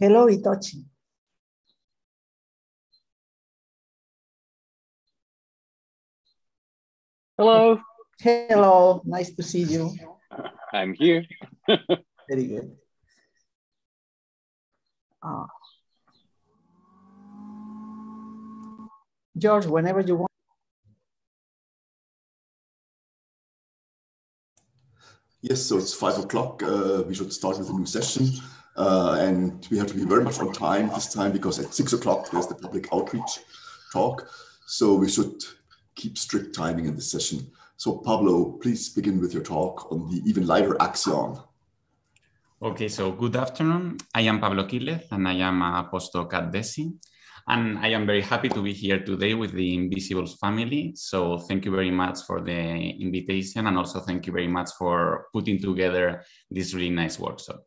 Hello, Itochi. Hello. Hello, nice to see you. I'm here. Very good. Uh, George, whenever you want. Yes, so it's five o'clock. Uh, we should start with a new session. Uh, and we have to be very much on time this time because at six o'clock there's the public outreach talk. So we should keep strict timing in this session. So Pablo, please begin with your talk on the even lighter axion. Okay, so good afternoon. I am Pablo Quilez and I am a postdoc at DESY. And I am very happy to be here today with the Invisibles family. So thank you very much for the invitation and also thank you very much for putting together this really nice workshop.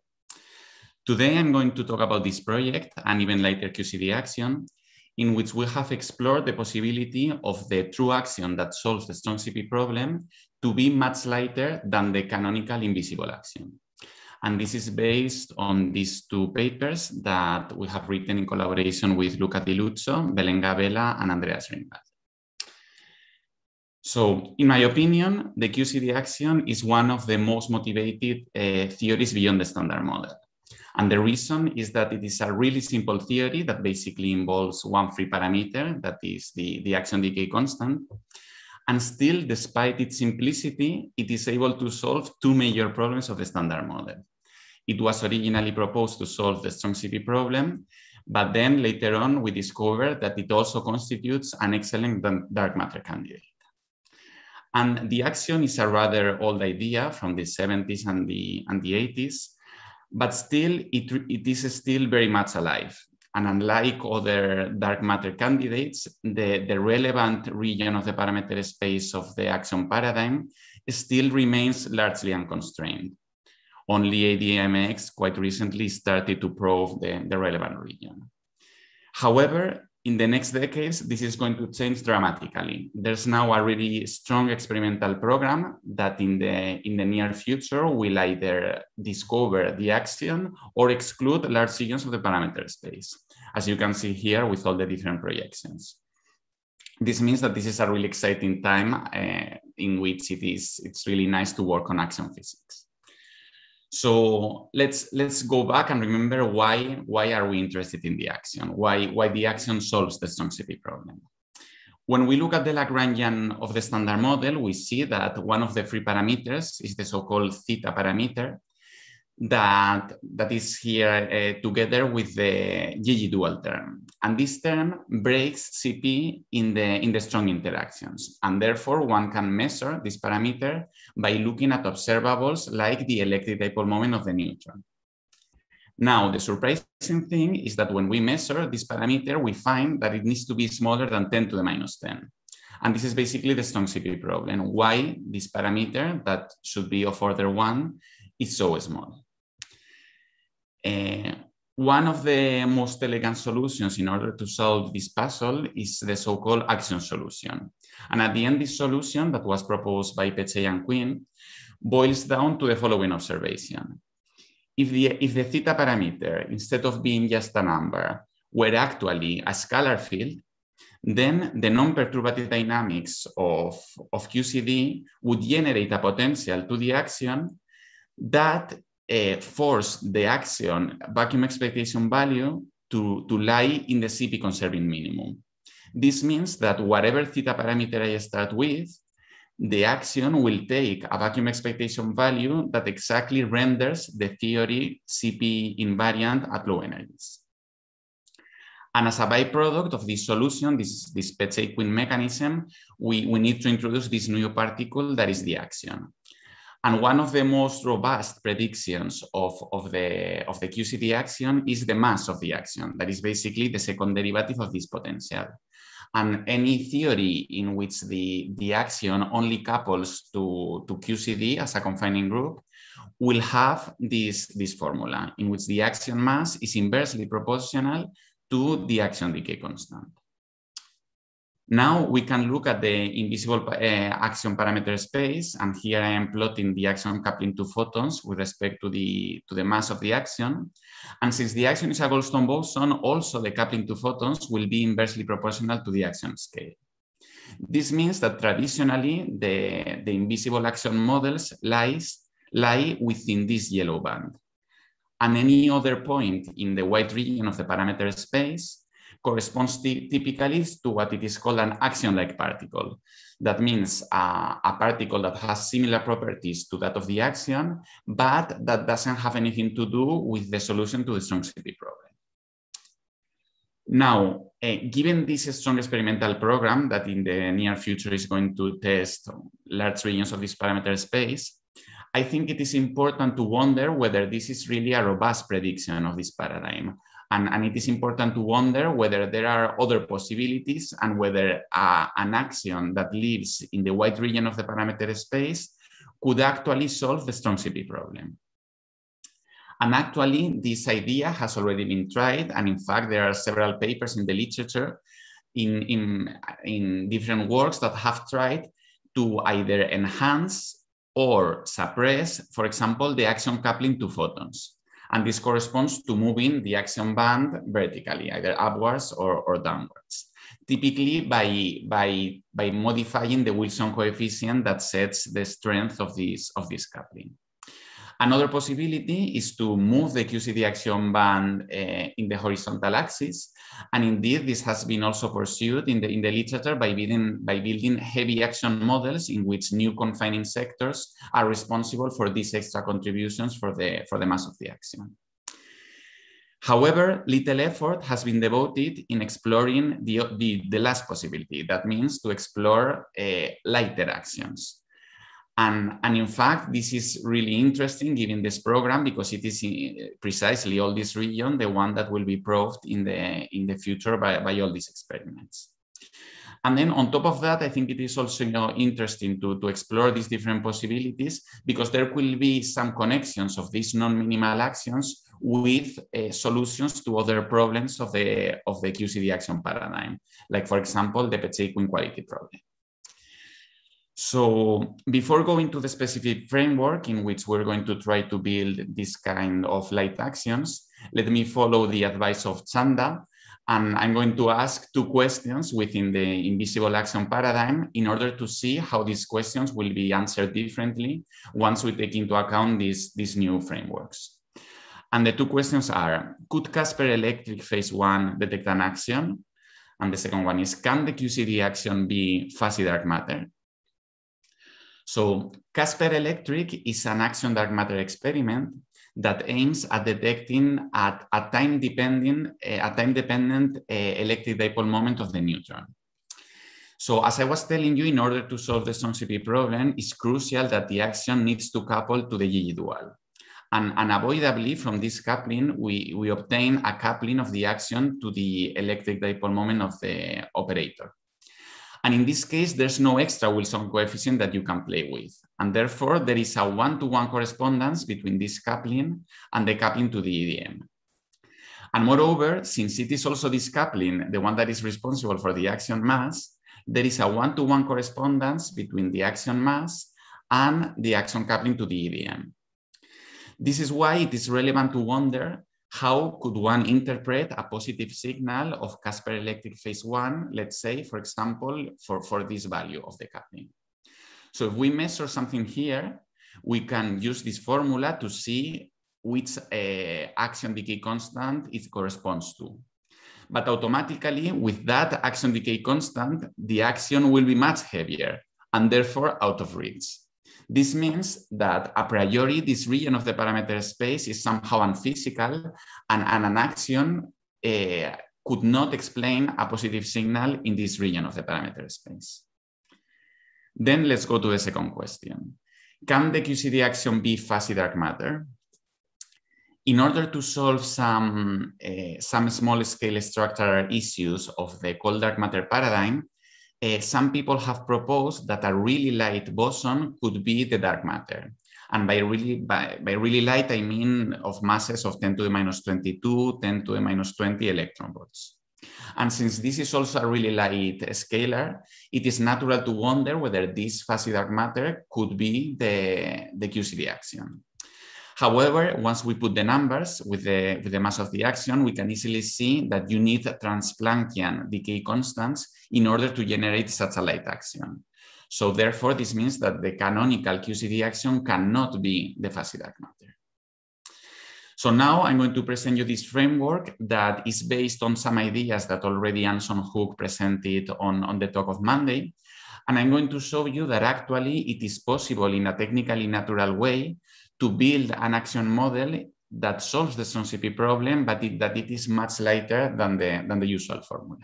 Today I'm going to talk about this project and even later QCD axion, in which we have explored the possibility of the true axion that solves the strong CP problem to be much lighter than the canonical invisible axion. And this is based on these two papers that we have written in collaboration with Luca Di Luzio, Belen Gavela, and Andreas Ringwald. So, in my opinion, the QCD axion is one of the most motivated uh, theories beyond the standard model. And the reason is that it is a really simple theory that basically involves one free parameter, that is the, the axion decay constant. And still, despite its simplicity, it is able to solve two major problems of the standard model. It was originally proposed to solve the strong CP problem, but then later on we discovered that it also constitutes an excellent dark matter candidate. And the axion is a rather old idea from the 70s and the, and the 80s, but still it, it is still very much alive. And unlike other dark matter candidates, the, the relevant region of the parameter space of the axion paradigm still remains largely unconstrained. Only ADMX quite recently started to probe the, the relevant region. However, in the next decades, this is going to change dramatically. There's now a really strong experimental program that in the, in the near future will either discover the axion or exclude large regions of the parameter space, as you can see here with all the different projections. This means that this is a really exciting time uh, in which it is, it's really nice to work on axion physics. So let's let's go back and remember why why are we interested in the axion? Why why the axion solves the strong CP problem? When we look at the Lagrangian of the standard model, we see that one of the free parameters is the so-called theta parameter, that, that is here uh, together with the GG dual term. And this term breaks CP in the, in the strong interactions. And therefore, one can measure this parameter by looking at observables like the electric dipole moment of the neutron. Now, the surprising thing is that when we measure this parameter, we find that it needs to be smaller than 10 to the minus 10. And this is basically the strong CP problem. Why this parameter that should be of order one is so small. Uh, one of the most elegant solutions in order to solve this puzzle is the so-called axion solution. And at the end, this solution that was proposed by Peccei and Quinn boils down to the following observation. If the, if the theta parameter, instead of being just a number, were actually a scalar field, then the non-perturbative dynamics of, of QCD would generate a potential to the axion that uh, force the axion vacuum expectation value to, to lie in the CP conserving minimum. This means that whatever theta parameter I start with, the axion will take a vacuum expectation value that exactly renders the theory CP invariant at low energies. And as a byproduct of this solution, this, this Peccei-Quinn mechanism, we, we need to introduce this new particle that is the axion. And one of the most robust predictions of, of, the, of the QCD axion is the mass of the axion. That is basically the second derivative of this potential. And any theory in which the, the axion only couples to, to QCD as a confining group will have this, this formula in which the axion mass is inversely proportional to the axion decay constant. Now we can look at the invisible uh, axion parameter space, and here I am plotting the axion coupling to photons with respect to the, to the mass of the axion. And since the axion is a Goldstone boson, also the coupling to photons will be inversely proportional to the axion scale. This means that traditionally the, the invisible axion models lies, lie within this yellow band. And any other point in the white region of the parameter space corresponds typically to what it is called an axion-like particle. That means uh, a particle that has similar properties to that of the axion, but that doesn't have anything to do with the solution to the strong CP problem. Now, uh, given this strong experimental program that in the near future is going to test large regions of this parameter space, I think it is important to wonder whether this is really a robust prediction of this paradigm and, and it is important to wonder whether there are other possibilities and whether uh, an axion that lives in the white region of the parameter space could actually solve the strong CP problem. And actually, this idea has already been tried. And in fact, there are several papers in the literature in, in, in different works that have tried to either enhance or suppress, for example, the axion coupling to photons. And this corresponds to moving the axion band vertically, either upwards or, or downwards, typically by, by, by modifying the Wilson coefficient that sets the strength of this, of this coupling. Another possibility is to move the QCD axion band uh, in the horizontal axis. And indeed, this has been also pursued in the, in the literature by building, by building heavy axion models in which new confining sectors are responsible for these extra contributions for the, for the mass of the axion. However, little effort has been devoted in exploring the, the, the last possibility. That means to explore uh, lighter axions. And, and in fact, this is really interesting given this program because it is precisely all this region, the one that will be proved in the, in the future by, by all these experiments. And then on top of that, I think it is also you know, interesting to, to explore these different possibilities because there will be some connections of these non-minimal axions with uh, solutions to other problems of the, of the QCD axion paradigm, like for example, the Peccei quality problem. So before going to the specific framework in which we're going to try to build this kind of light axions, let me follow the advice of Chanda. And I'm going to ask two questions within the invisible axion paradigm in order to see how these questions will be answered differently once we take into account these, these new frameworks. And the two questions are, could CASPEr electric phase one detect an axion? And the second one is, can the QCD axion be fuzzy dark matter? So CASPEr Electric is an axion dark matter experiment that aims at detecting at a time dependent, a time dependent uh, electric dipole moment of the neutron. So as I was telling you, in order to solve the strong CP problem, it's crucial that the axion needs to couple to the GG dual. And unavoidably from this coupling, we, we obtain a coupling of the axion to the electric dipole moment of the operator. And in this case, there's no extra Wilson coefficient that you can play with. And therefore, there is a one-to-one -one correspondence between this coupling and the coupling to the EDM. And moreover, since it is also this coupling, the one that is responsible for the axion mass, there is a one-to-one -one correspondence between the axion mass and the axion coupling to the EDM. This is why it is relevant to wonder how could one interpret a positive signal of CASPEr electric phase one, let's say, for example, for, for this value of the coupling. So if we measure something here, we can use this formula to see which uh, axion decay constant it corresponds to. But automatically, with that axion decay constant, the axion will be much heavier and therefore out of reach. This means that a priori, this region of the parameter space is somehow unphysical and, and an axion uh, could not explain a positive signal in this region of the parameter space. Then let's go to the second question. Can the QCD axion be fuzzy dark matter? In order to solve some, uh, some small scale structural issues of the cold dark matter paradigm, uh, some people have proposed that a really light boson could be the dark matter. And by really, by, by really light, I mean of masses of 10 to the minus 22, 10 to the minus 20 electron volts. And since this is also a really light scalar, it is natural to wonder whether this fuzzy dark matter could be the, the QCD axion. However, once we put the numbers with the, with the mass of the axion, we can easily see that you need Transplanckian decay constants in order to generate such a light axion. So therefore, this means that the canonical QCD axion cannot be the fuzzy dark matter. So now I'm going to present you this framework that is based on some ideas that already Anson Hook presented on, on the talk of Monday. And I'm going to show you that actually it is possible in a technically natural way to build an axion model that solves the strong CP problem, but it, that it is much lighter than the, than the usual formula.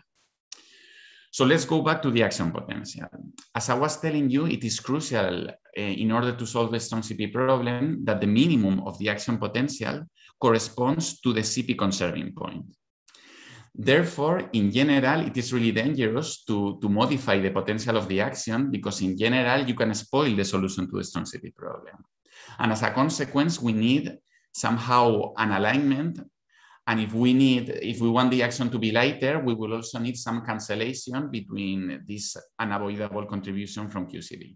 So let's go back to the axion potential. As I was telling you, it is crucial uh, in order to solve the strong CP problem that the minimum of the axion potential corresponds to the CP conserving point. Therefore, in general, it is really dangerous to, to modify the potential of the axion because in general, you can spoil the solution to the strong CP problem. And as a consequence, we need somehow an alignment. And if we need, if we want the axion to be lighter, we will also need some cancellation between this unavoidable contribution from QCD.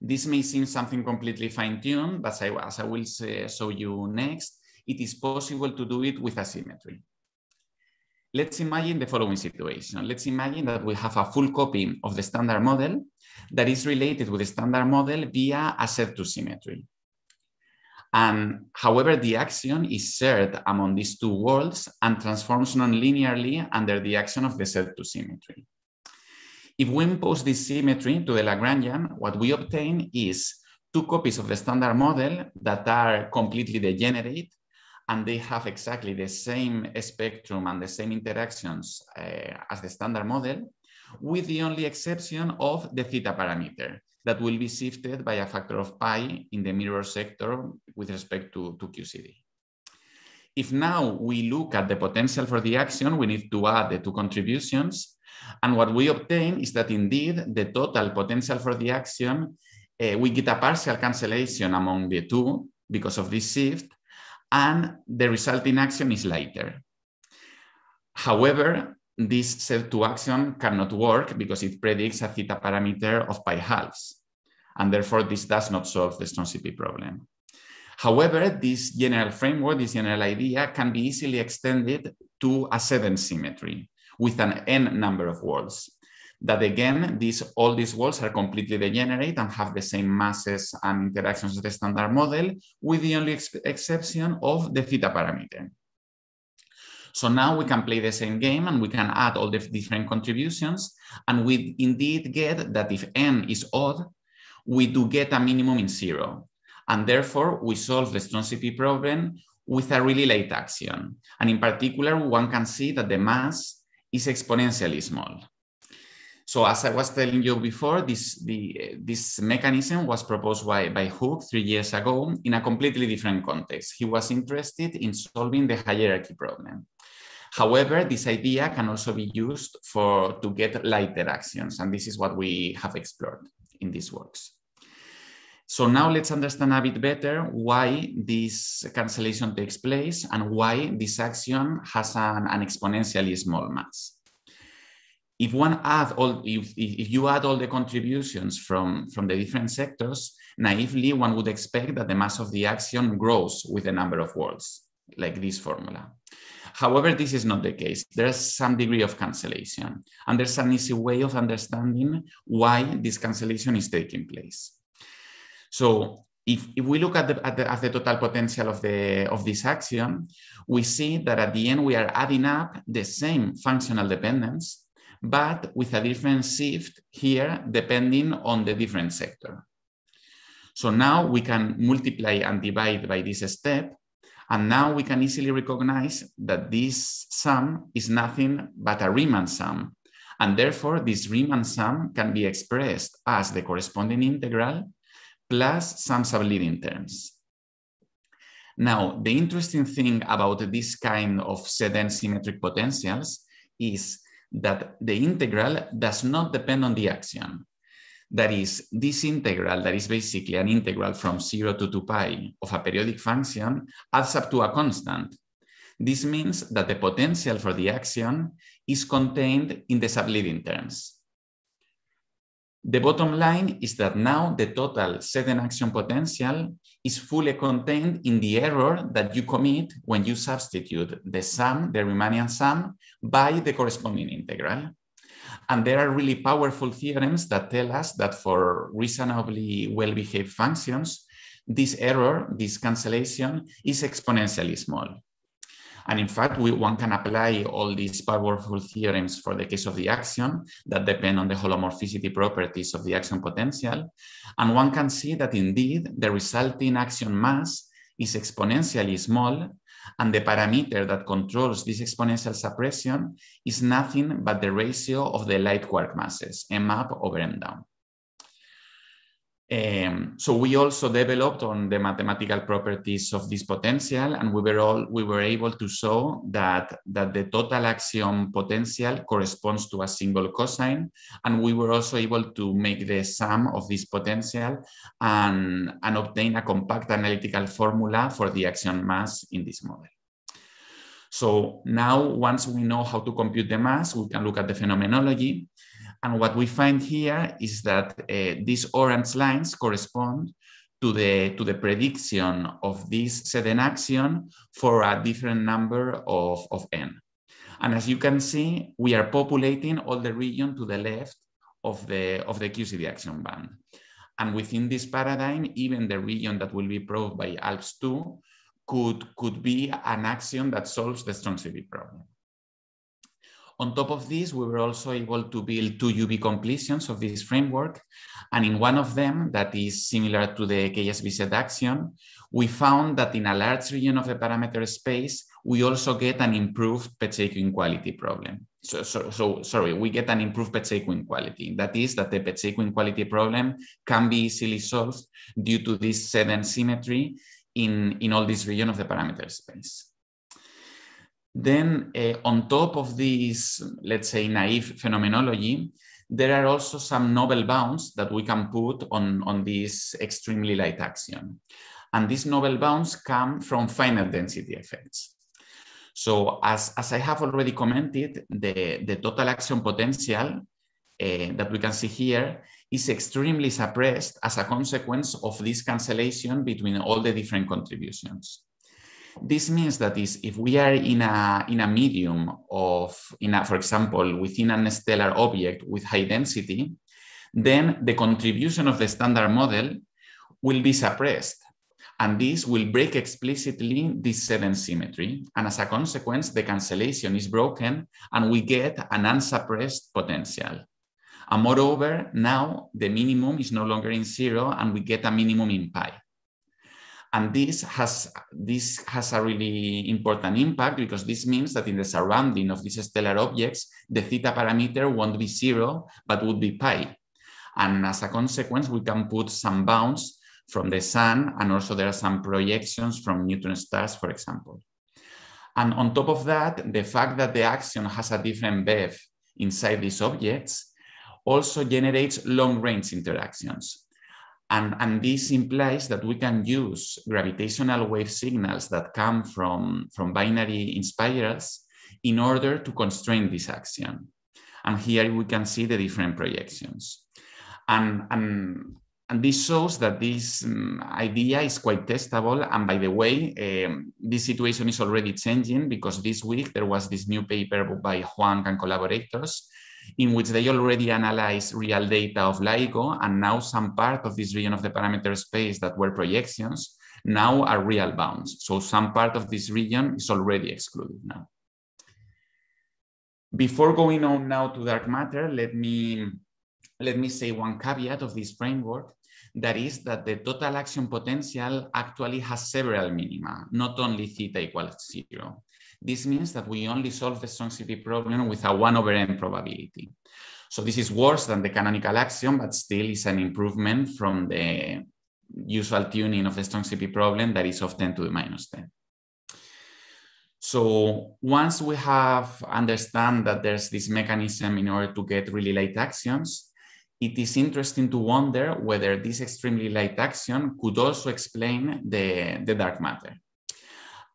This may seem something completely fine-tuned, but as I will say, show you next, it is possible to do it with asymmetry. Let's imagine the following situation. Let's imagine that we have a full copy of the standard model that is related with the standard model via a Z2 symmetry. And however, the axion is shared among these two worlds and transforms non-linearly under the action of the Z2 symmetry. If we impose this symmetry to the Lagrangian, what we obtain is two copies of the standard model that are completely degenerate and they have exactly the same spectrum and the same interactions uh, as the standard model, with the only exception of the theta parameter that will be shifted by a factor of pi in the mirror sector with respect to, to QCD. If now we look at the potential for the axion, we need to add the two contributions and what we obtain is that indeed the total potential for the axion, uh, we get a partial cancellation among the two because of this shift, and the resulting axion is lighter. However, this Z2 axion cannot work because it predicts a theta parameter of pi halves, and therefore this does not solve the strong CP problem. However, this general framework, this general idea can be easily extended to a Zn symmetry with an n number of walls. That again, these, all these walls are completely degenerate and have the same masses and interactions as the standard model, with the only ex exception of the theta parameter. So now we can play the same game and we can add all the different contributions. And we indeed get that if n is odd, we do get a minimum in zero. And therefore, we solve the strong CP problem with a really late axion. And in particular, one can see that the mass is exponentially small. So as I was telling you before, this, the, this mechanism was proposed by, by Hook three years ago in a completely different context. He was interested in solving the hierarchy problem. However, this idea can also be used for to get lighter axions, and this is what we have explored in these works. So now let's understand a bit better why this cancellation takes place and why this axion has an, an exponentially small mass. If one add all, if, if you add all the contributions from, from the different sectors, naively one would expect that the mass of the axion grows with the number of worlds, like this formula. However, this is not the case. There's some degree of cancellation, and there's an easy way of understanding why this cancellation is taking place. So if, if we look at the, at the, at the total potential of, the, of this axion, we see that at the end we are adding up the same functional dependence, but with a different shift here depending on the different sector. So now we can multiply and divide by this step, and now we can easily recognize that this sum is nothing but a Riemann sum. And therefore, this Riemann sum can be expressed as the corresponding integral plus some subleading terms. Now, the interesting thing about this kind of Zn symmetric potentials is that the integral does not depend on the axion. That is, this integral, that is basically an integral from 0 to 2 pi of a periodic function, adds up to a constant. This means that the potential for the axion is contained in the subleading terms. The bottom line is that now the total Zn axion potential is fully contained in the error that you commit when you substitute the sum, the Riemannian sum, by the corresponding integral. And there are really powerful theorems that tell us that for reasonably well-behaved functions, this error, this cancellation, is exponentially small. And in fact, we, one can apply all these powerful theorems for the case of the axion that depend on the holomorphicity properties of the axion potential. And one can see that indeed the resulting axion mass is exponentially small and the parameter that controls this exponential suppression is nothing but the ratio of the light quark masses, m up over m down. Um, so we also developed on the mathematical properties of this potential, and we were all we were able to show that that the total axion potential corresponds to a single cosine, and we were also able to make the sum of this potential and and obtain a compact analytical formula for the axion mass in this model. So now, once we know how to compute the mass, we can look at the phenomenology. And what we find here is that uh, these orange lines correspond to the, to the prediction of this Zn axion for a different number of, of n. And as you can see, we are populating all the region to the left of the, of the QCD axion band. And within this paradigm, even the region that will be proved by ALPS 2 could, could be an axion that solves the strong CP problem. On top of this, we were also able to build two UV completions of this framework. And in one of them, that is similar to the KSVZ axion, we found that in a large region of the parameter space, we also get an improved Peccei inequality problem. So, so, so, sorry, we get an improved Peccei inequality. That is that the Peccei inequality problem can be easily solved due to this Zn symmetry in, in all this region of the parameter space. Then uh, on top of this, let's say, naive phenomenology, there are also some novel bounds that we can put on, on this extremely light axion. And these novel bounds come from finite density effects. So as, as I have already commented, the, the total axion potential uh, that we can see here is extremely suppressed as a consequence of this cancellation between all the different contributions. This means that is if we are in a, in a medium of, in a, for example, within a stellar object with high density, then the contribution of the standard model will be suppressed. And this will break explicitly this Zn symmetry. And as a consequence, the cancellation is broken and we get an unsuppressed potential. And moreover, now the minimum is no longer in zero and we get a minimum in pi. And this has, this has a really important impact because this means that in the surrounding of these stellar objects, the theta parameter won't be zero, but would be pi. And as a consequence, we can put some bounds from the sun, and also there are some projections from neutron stars, for example. And on top of that, the fact that the axion has a different vev inside these objects also generates long-range interactions. And, and this implies that we can use gravitational wave signals that come from, from binary spirals in order to constrain this axion. And here we can see the different projections. And, and, and this shows that this um, idea is quite testable. And by the way, um, this situation is already changing because this week there was this new paper by Huang and collaborators in which they already analyzed real data of LIGO, and now some part of this region of the parameter space that were projections now are real bounds. So some part of this region is already excluded now. Before going on now to dark matter, let me, let me say one caveat of this framework. That is that the total axion potential actually has several minima, not only theta equals zero. This means that we only solve the strong CP problem with a 1 over n probability. So this is worse than the canonical axion, but still is an improvement from the usual tuning of the strong CP problem that is of 10 to the minus 10. So once we have understand that there's this mechanism in order to get really light axions, it is interesting to wonder whether this extremely light axion could also explain the, the dark matter.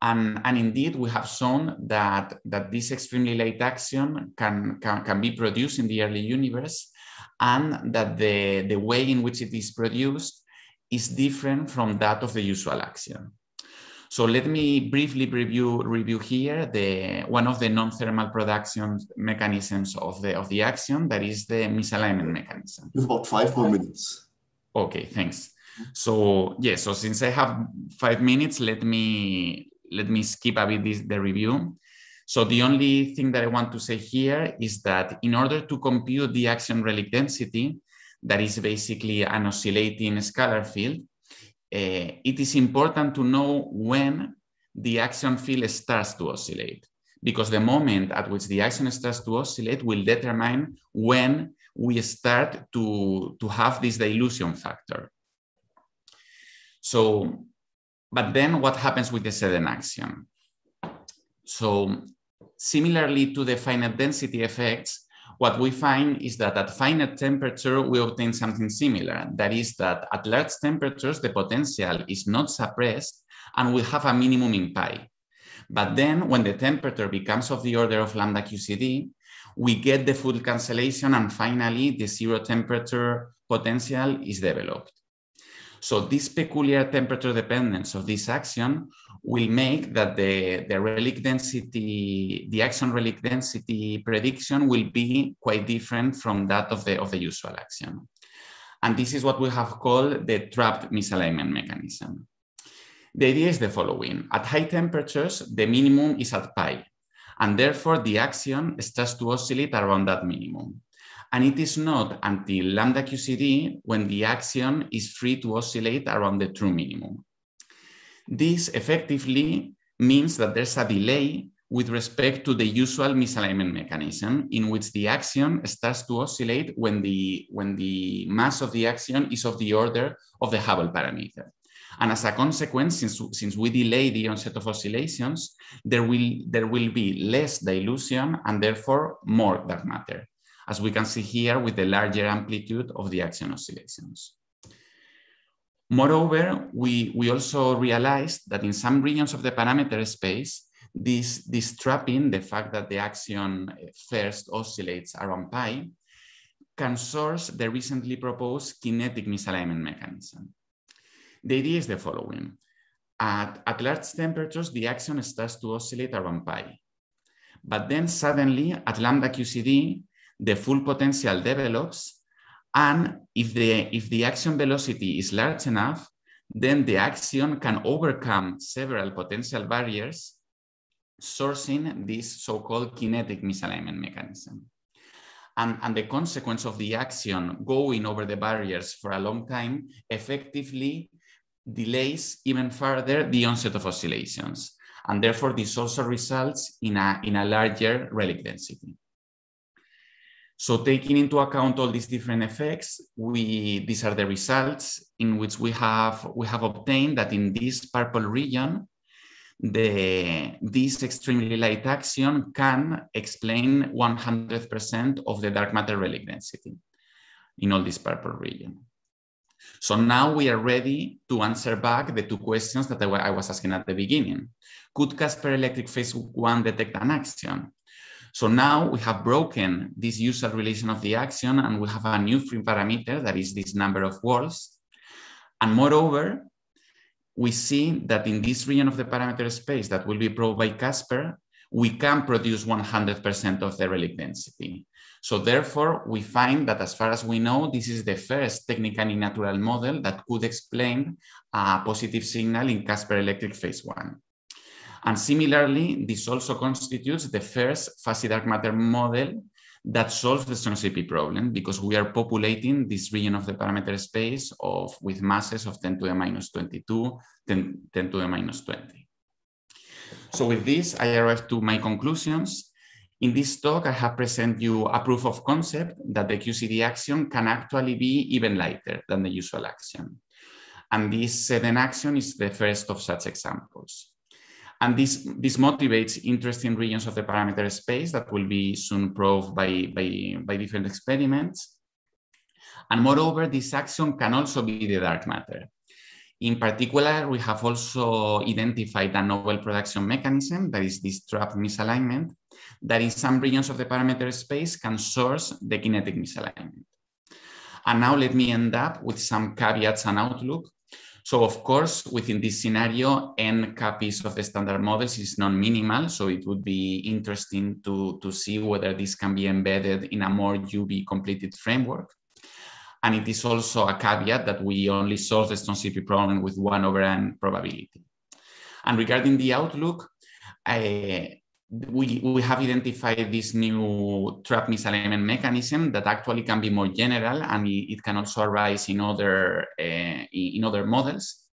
And, and indeed, we have shown that, that this extremely late axion can, can, can be produced in the early universe and that the, the way in which it is produced is different from that of the usual axion. So let me briefly review, review here the, one of the non-thermal production mechanisms of the, of the axion, that is the misalignment mechanism. You have about five more minutes. Okay, thanks. So yeah, so since I have five minutes, let me let me skip a bit this, the review. So the only thing that I want to say here is that in order to compute the axion relic density, that is basically an oscillating scalar field, uh, it is important to know when the axion field starts to oscillate because the moment at which the axion starts to oscillate will determine when we start to, to have this dilution factor. So, but then what happens with the Zn axion? So similarly to the finite density effects, what we find is that at finite temperature, we obtain something similar. That is that at large temperatures, the potential is not suppressed and we have a minimum in pi. But then when the temperature becomes of the order of lambda QCD, we get the full cancellation and finally the zero temperature potential is developed. So this peculiar temperature dependence of this axion will make that the, the relic density, the axion relic density prediction will be quite different from that of the, of the usual axion. And this is what we have called the trapped misalignment mechanism. The idea is the following. At high temperatures, the minimum is at pi, and therefore the axion starts to oscillate around that minimum. And it is not until lambda QCD when the axion is free to oscillate around the true minimum. This effectively means that there's a delay with respect to the usual misalignment mechanism in which the axion starts to oscillate when the, when the mass of the axion is of the order of the Hubble parameter. And as a consequence, since, since we delay the onset of oscillations, there will, there will be less dilution and therefore more dark matter as we can see here with the larger amplitude of the axion oscillations. Moreover, we, we also realized that in some regions of the parameter space, this, this trapping, the fact that the axion eh, first oscillates around pi, can source the recently proposed kinetic misalignment mechanism. The idea is the following. At, at large temperatures, the axion starts to oscillate around pi. But then suddenly at lambda QCD, the full potential develops. And if the, if the axion velocity is large enough, then the axion can overcome several potential barriers, sourcing this so-called kinetic misalignment mechanism. And, and the consequence of the axion going over the barriers for a long time effectively delays even further the onset of oscillations. And therefore, this also results in a, in a larger relic density. So taking into account all these different effects, we these are the results in which we have we have obtained that in this purple region, the this extremely light axion can explain 100% of the dark matter relic density in all this purple region. So now we are ready to answer back the two questions that I was asking at the beginning. Could CASPEr electric phase one detect an axion? So now we have broken this usual relation of the axion and we have a new free parameter that is this number of walls. And moreover, we see that in this region of the parameter space that will be proved by CASPEr, we can produce 100% of the relic density. So therefore, we find that as far as we know, this is the first technically natural model that could explain a positive signal in CASPEr electric phase one. And similarly, this also constitutes the first fuzzy dark matter model that solves the strong CP problem because we are populating this region of the parameter space of with masses of 10 to the minus 22, 10, 10 to the minus 20. So with this, I arrive to my conclusions. In this talk, I have presented you a proof of concept that the QCD axion can actually be even lighter than the usual axion. And this Zn axion is the first of such examples. And this, this motivates interesting regions of the parameter space that will be soon proved by, by, by different experiments. And moreover, this axion can also be the dark matter. In particular, we have also identified a novel production mechanism that is this trap misalignment that in some regions of the parameter space can source the kinetic misalignment. And now let me end up with some caveats and outlook. So of course, within this scenario, n copies of the standard models is non-minimal. So it would be interesting to, to see whether this can be embedded in a more UV completed framework. And it is also a caveat that we only solve the strong CP problem with one over n probability. And regarding the outlook, I, we, we have identified this new trap misalignment mechanism that actually can be more general and it, can also arise in other, uh, in other models.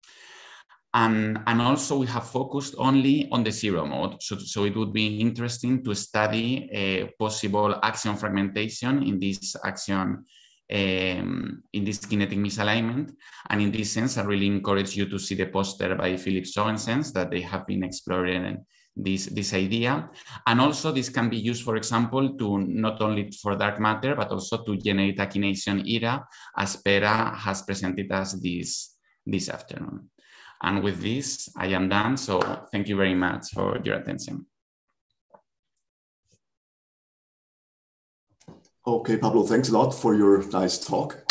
And, and also we have focused only on the zero mode. So, so it would be interesting to study a possible axion fragmentation in this axion um, in this kinetic misalignment. And in this sense, I really encourage you to see the poster by Philip Sørensen that they have been exploring this, this idea. And also this can be used, for example, to not only for dark matter, but also to generate a kination era as Pera has presented us this, this afternoon. And with this, I am done. So thank you very much for your attention. Okay, Pablo, thanks a lot for your nice talk.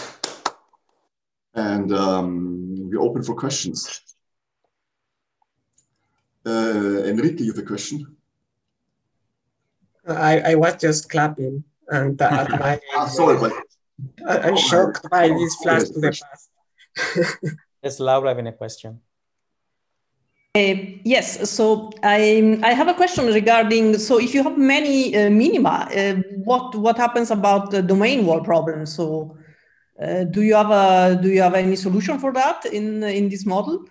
And um, we're open for questions. Uh, Enrique, you have a question? I, I was just clapping and uh, my, ah, sorry, but I'm shocked by this flash yes, to the past. yes, Laura, having a question. Uh, yes, so I, I have a question regarding, so if you have many uh, minima, uh, what, what happens about the domain wall problem? So uh, do you have a, do you have any solution for that in, in this model?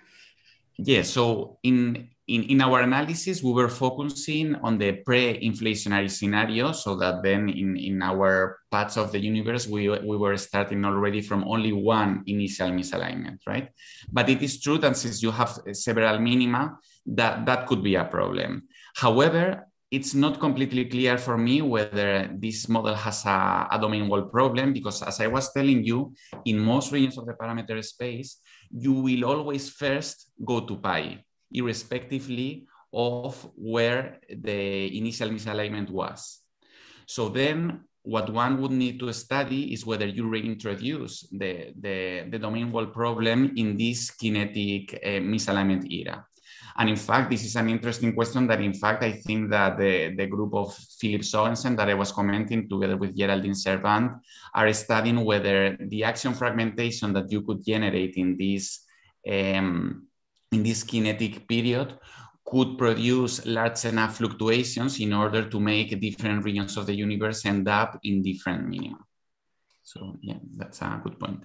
Yeah, so in in, in our analysis, we were focusing on the pre-inflationary scenario so that then in, in our parts of the universe, we, we were starting already from only one initial misalignment, right? But it is true that since you have several minima, that, that could be a problem. However, it's not completely clear for me whether this model has a, a, domain wall problem because as I was telling you, in most regions of the parameter space, you will always first go to pi irrespectively of where the initial misalignment was. So then what one would need to study is whether you reintroduce the, the, the domain wall problem in this kinetic uh, misalignment era. And in fact, this is an interesting question that in fact, I think that the, the group of Philip Sørensen that I was commenting together with Geraldine Servant are studying whether the axion fragmentation that you could generate in this um, in this kinetic period could produce large enough fluctuations in order to make different regions of the universe end up in different minima. So yeah, that's a good point.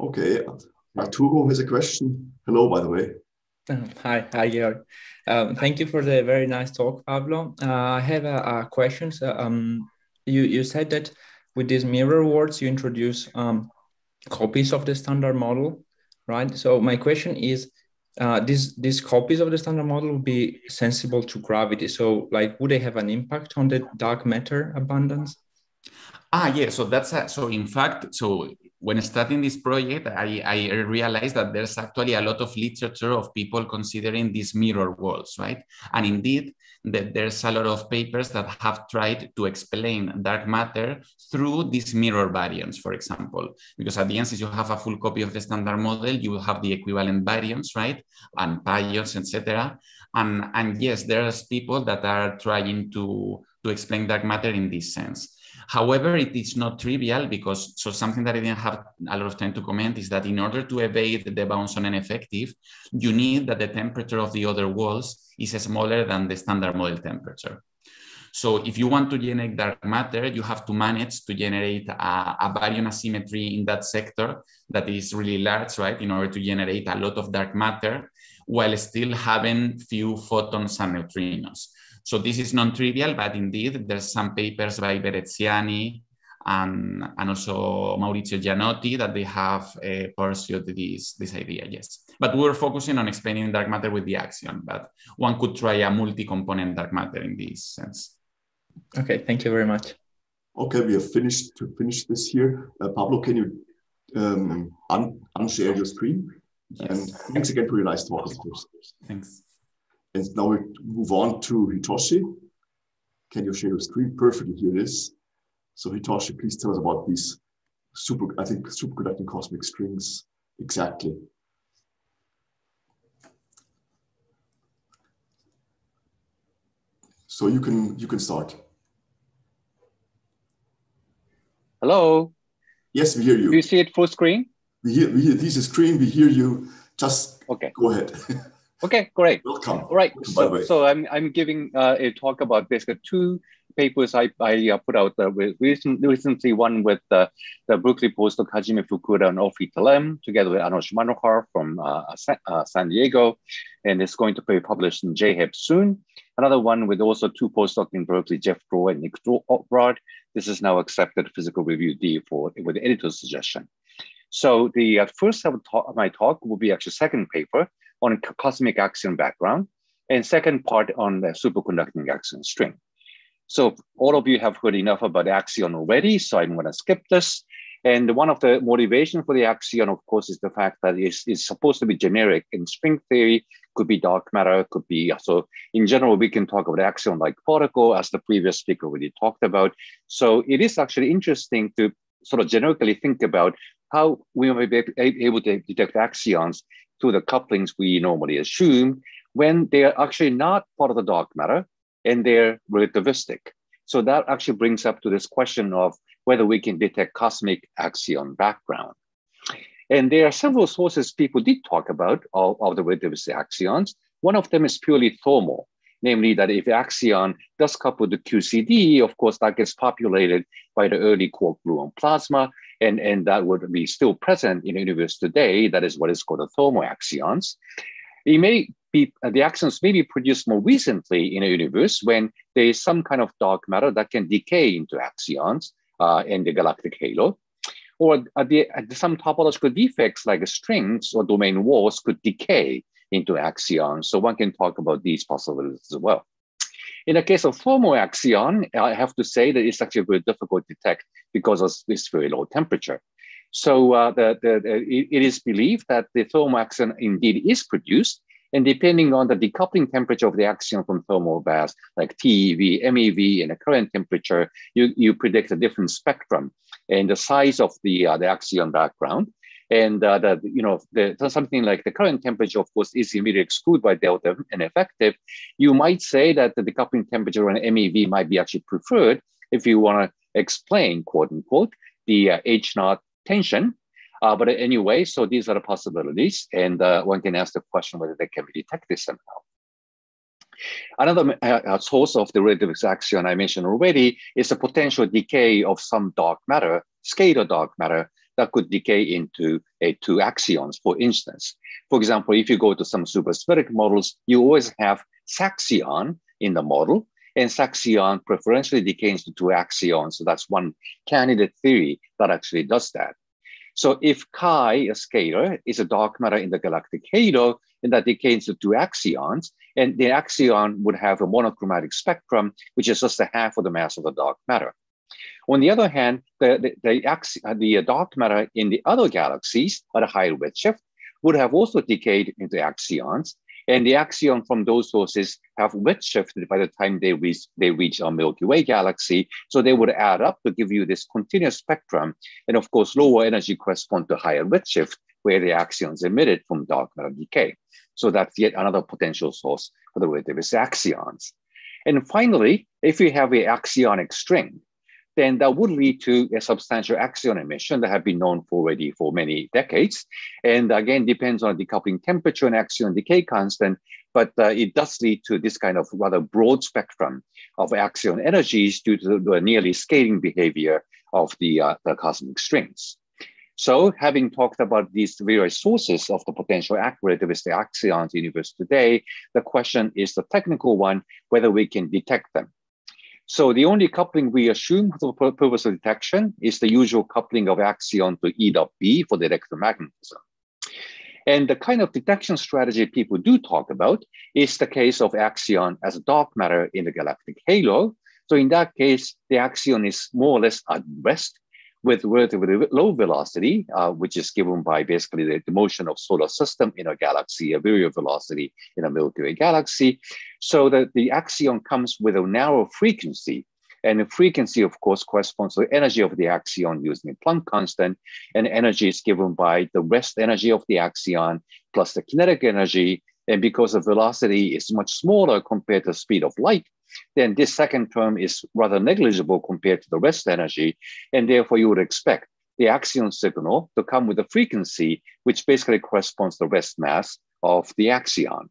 Okay, Arturo has a question. Hello, by the way. Hi, hi, Georg. Um, thank you for the very nice talk, Pablo. Uh, I have a, a question. So, um, you, you said that with these mirror worlds, you introduce um, copies of the standard model right? So my question is, uh, these these copies of the standard model will be sensible to gravity. So like, would they have an impact on the dark matter abundance? Ah, yeah. So that's a, so. In fact, so when starting this project, I, I realized that there's actually a lot of literature of people considering these mirror walls, right? And indeed, that there's a lot of papers that have tried to explain dark matter through these mirror baryons, for example. Because at the end, since you have a full copy of the standard model, you will have the equivalent baryons, right? And pions, etc. And, and yes, there's people that are trying to, to explain dark matter in this sense. However, it is not trivial because, so something that I didn't have a lot of time to comment is that in order to evade the bounds on n effective, you need that the temperature of the other walls is smaller than the standard model temperature. So if you want to generate dark matter, you have to manage to generate a, a baryon asymmetry in that sector that is really large, right? In order to generate a lot of dark matter while still having few photons and neutrinos. So this is non-trivial, but indeed there's some papers by Berezhiani and, and also Maurizio Giannotti that they have uh, pursued this, this idea, yes. But we're focusing on explaining dark matter with the axion, but one could try a multi-component dark matter in this sense. Okay, thank you very much. Okay, we have finished to finish this here. Uh, Pablo, can you um, un unshare your screen? Yes. And thanks again for your nice talk, of course. Thanks. And now we move on to Hitoshi. Can you share your screen? Perfectly, here it is. So Hitoshi, please tell us about these super, I think, superconducting cosmic strings exactly. So you can you can start. Hello. Yes, we hear you. Do you see it full screen? We hear, we hear this is screen. We hear you. Just okay. Go ahead. okay, great. Welcome. All right. Welcome, so, so I'm I'm giving uh, a talk about basically two papers I, I uh, put out uh, recent, recently, one with uh, the Berkeley postdoc Hajime Fukuda and Ofri Telem, together with Aneesh Manohar from uh, uh, San Diego, and it's going to be published in JHEP soon. Another one with also two postdocs in Berkeley, Jeff Dror and Nick Rodd. This is now accepted physical review D for with the editor's suggestion. So the uh, first of my talk will be actually second paper on cosmic axion background, and second part on the superconducting axion string. So all of you have heard enough about axion already, so I'm to skip this. And one of the motivation for the axion, of course, is the fact that it's, it's supposed to be generic in string theory, could be dark matter, could be, so in general, we can talk about axion like particle as the previous speaker already talked about. So it is actually interesting to sort of generically think about how we may be able to detect axions through the couplings we normally assume when they are actually not part of the dark matter, and they're relativistic. So that actually brings up to this question of whether we can detect cosmic axion background. And there are several sources people did talk about of, of the relativistic axions. One of them is purely thermal, namely that if axion does couple to QCD, of course, that gets populated by the early quark gluon plasma, and, and that would be still present in the universe today. That is what is called the thermal axions. It may be, uh, the axions may be produced more recently in a universe when there is some kind of dark matter that can decay into axions uh, in the galactic halo. Or the, some topological defects like strings or domain walls could decay into axions. So one can talk about these possibilities as well. In the case of thermal axion, I have to say that it's actually very difficult to detect because of this very low temperature. So uh, the, the, it is believed that the thermal axion indeed is produced, and depending on the decoupling temperature of the axion from thermal baths, like TeV, MEV, and the current temperature, you, you predict a different spectrum and the size of the, uh, the axion background. And uh, the, you know, the, something like the current temperature, of course, is immediately excluded by delta N effective. You might say that the decoupling temperature on MEV might be actually preferred if you want to explain, quote unquote, the uh, H naught tension uh, but anyway, so these are the possibilities, and uh, one can ask the question whether they can be detected somehow. Another uh, source of the relativist axion I mentioned already is the potential decay of some dark matter, scalar dark matter, that could decay into a two axions, for instance. For example, if you go to some supersymmetric models, you always have saxion in the model, and saxion preferentially decays to two axions. So that's one candidate theory that actually does that. So if chi, a scalar, is a dark matter in the galactic halo, and that decays to two axions, and the axion would have a monochromatic spectrum, which is just a half of the mass of the dark matter. On the other hand, the, the, the, uh, the dark matter in the other galaxies at a higher redshift would have also decayed into axions, and the axion from those sources have redshifted by the time they reach, they reach our Milky Way galaxy. So they would add up to give you this continuous spectrum. And of course, lower energy correspond to higher redshift, where the axions emitted from dark matter decay. So that's yet another potential source for the relativist axions. And finally, if we have an axionic string, then that would lead to a substantial axion emission that have been known for already for many decades. And again, depends on decoupling temperature and axion decay constant, but uh, it does lead to this kind of rather broad spectrum of axion energies due to the nearly scaling behavior of the, uh, the cosmic strings. So having talked about these various sources of the potential relativistic axions in the universe today, the question is the technical one, whether we can detect them. So the only coupling we assume for the purpose of detection is the usual coupling of axion to E dot B for the electromagnetism. And the kind of detection strategy people do talk about is the case of axion as dark matter in the galactic halo. So in that case, the axion is more or less at rest with relatively low velocity, uh, which is given by basically the, the, motion of solar system in a galaxy, a very velocity in a Milky Way galaxy, so that the axion comes with a narrow frequency. And the frequency, of course, corresponds to the energy of the axion using the Planck constant. And energy is given by the rest energy of the axion plus the kinetic energy. And because the velocity is much smaller compared to the speed of light, then this second term is rather negligible compared to the rest energy. And therefore, you would expect the axion signal to come with a frequency which basically corresponds to the rest mass of the axion.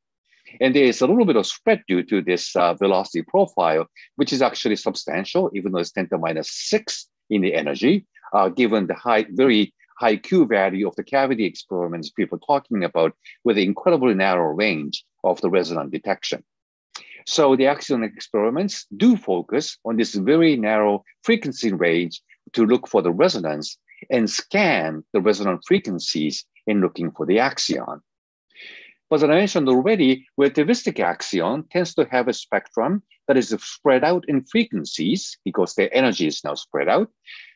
And there is a little bit of spread due to this uh, velocity profile, which is actually substantial, even though it's 10 to minus 6 in the energy, uh, given the high, very high Q value of the cavity experiments people talking about with the incredibly narrow range of the resonant detection. So the axion experiments do focus on this very narrow frequency range to look for the resonance and scan the resonant frequencies in looking for the axion. But as I mentioned already, relativistic axion tends to have a spectrum that is spread out in frequencies because their energy is now spread out.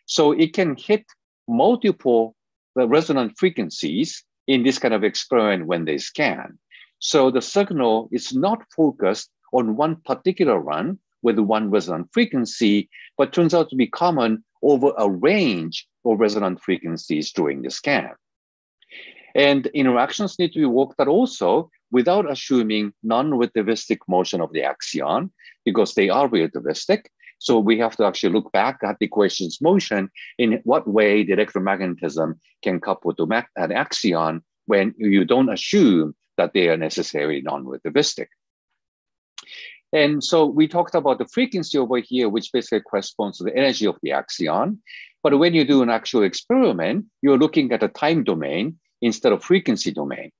So it can hit multiple resonant frequencies in this kind of experiment when they scan. So the signal is not focused on one particular run with one resonant frequency, but turns out to be common over a range of resonant frequencies during the scan. And interactions need to be worked out also without assuming non-relativistic motion of the axion, because they are relativistic. So we have to actually look back at the equation's motion in what way the electromagnetism can couple to an axion when you don't assume that they are necessarily non-relativistic. And so we talked about the frequency over here, which basically corresponds to the energy of the axion. But when you do an actual experiment, you're looking at a time domain instead of frequency domain.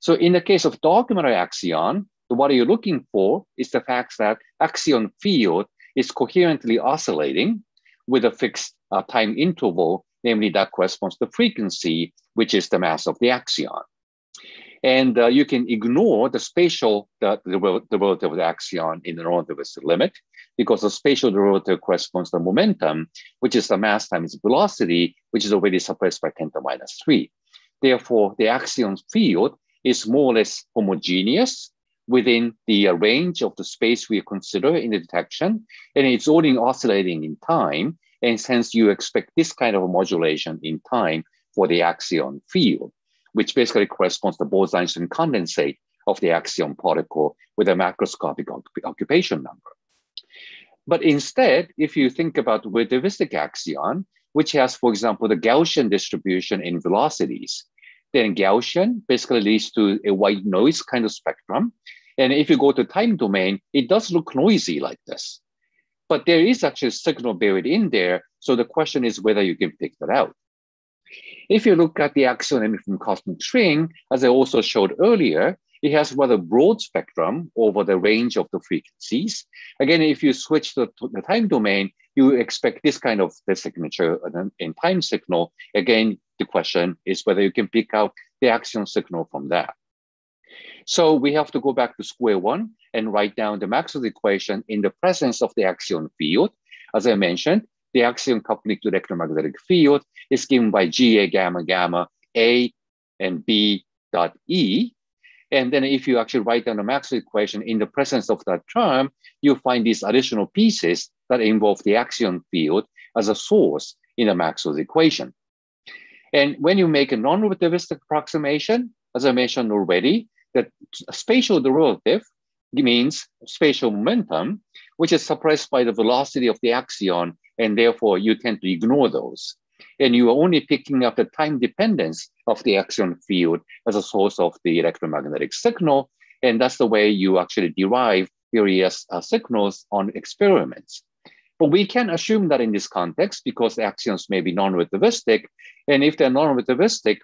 So in the case of matter axion, what are you're looking for is the fact that axion field is coherently oscillating with a fixed uh, time interval, namely that corresponds to frequency, which is the mass of the axion. And uh, you can ignore the spatial the, the, derivative of the axion in the non-relativistic limit because the spatial derivative corresponds to momentum, which is the mass times velocity, which is already suppressed by 10 to minus 3. Therefore, the axion field is more or less homogeneous within the uh, range of the space we consider in the detection, and it's only oscillating in time, and hence you expect this kind of modulation in time for the axion field which basically corresponds to Bose-Einstein condensate of the axion particle with a macroscopic occupation number. But instead, if you think about relativistic axion, which has, for example, the Gaussian distribution in velocities, then Gaussian basically leads to a white noise kind of spectrum. And if you go to time domain, it does look noisy like this. But there is actually a signal buried in there. So the question is whether you can pick that out. If you look at the axion from cosmic string, as I also showed earlier, it has rather broad spectrum over the range of the frequencies. Again, if you switch to the time domain, you expect this kind of the signature uh, in time signal. Again, the question is whether you can pick out the axion signal from that. So we have to go back to square one and write down the Maxwell equation in the presence of the axion field. As I mentioned, the axion coupling to the electromagnetic field is given by GA gamma gamma A and B dot E. And then if you actually write down the Maxwell equation in the presence of that term, you find these additional pieces that involve the axion field as a source in the Maxwell's equation. And when you make a non-relativistic approximation, as I mentioned already, that spatial derivative means spatial momentum, which is suppressed by the velocity of the axion and therefore you tend to ignore those. And you are only picking up the time dependence of the axion field as a source of the electromagnetic signal. And that's the way you actually derive various uh, signals on experiments. But we can assume that in this context because the axions may be non-relativistic. And if they're non-relativistic,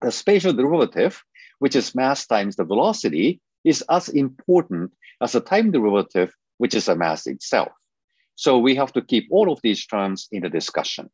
the spatial derivative, which is mass times the velocity, is as important as the time derivative, which is a mass itself. So we have to keep all of these terms in the discussion.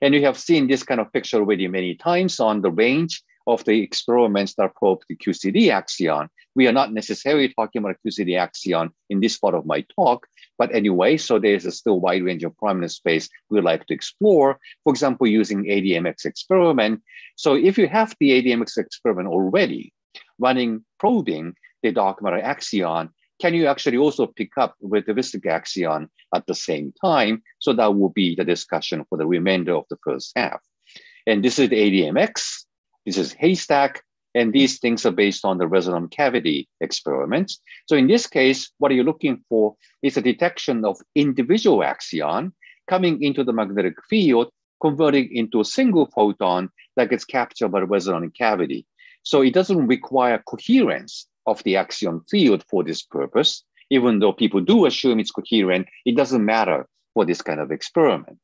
And you have seen this kind of picture already many times on the range of the experiments that probe the QCD axion. We are not necessarily talking about QCD axion in this part of my talk, but anyway, so there's a still wide range of parameter space we'd like to explore, for example, using ADMX experiment. So if you have the ADMX experiment already running probing the dark matter axion, can you actually also pick up with the relativistic axion at the same time? So that will be the discussion for the remainder of the first half. And this is the ADMX, this is HAYSTAC, and these things are based on the resonant cavity experiments. So in this case, what are you're looking for is a detection of individual axion coming into the magnetic field, converting into a single photon that gets captured by the resonant cavity. So it doesn't require coherence of the axion field for this purpose. Even though people do assume it's coherent, it doesn't matter for this kind of experiment.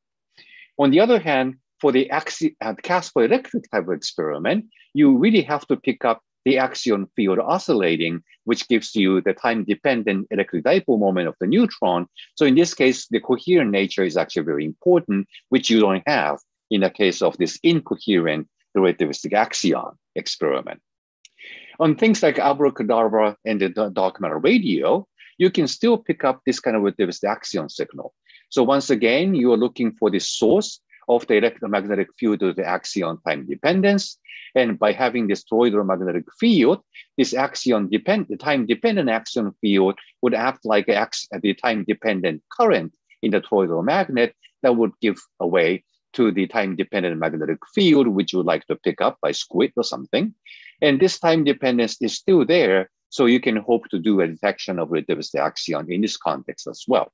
On the other hand, for the axi- uh, CASPEr electric type of experiment, you really have to pick up the axion field oscillating, which gives you the time-dependent electric dipole moment of the neutron. So in this case, the coherent nature is actually very important, which you don't have in the case of this incoherent relativistic axion experiment. On things like ABRACADABRA and the dark matter radio, you can still pick up this kind of relativistic axion signal. So once again, you are looking for the source of the electromagnetic field of the axion time dependence. And by having this magnetic field, this axion depend, the time dependent axion field would act like the time dependent current in the toroidal magnet that would give away to the time dependent magnetic field, which you would like to pick up by squid or something. And this time dependence is still there. So you can hope to do a detection of relativistic axion in this context as well.